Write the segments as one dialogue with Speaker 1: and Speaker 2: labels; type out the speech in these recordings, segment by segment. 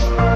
Speaker 1: Bye.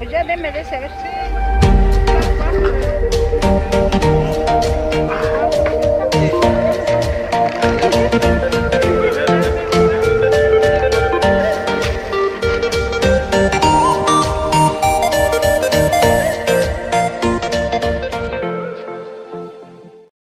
Speaker 1: वजह है मेरे सर से